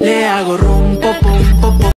le hago rumpo.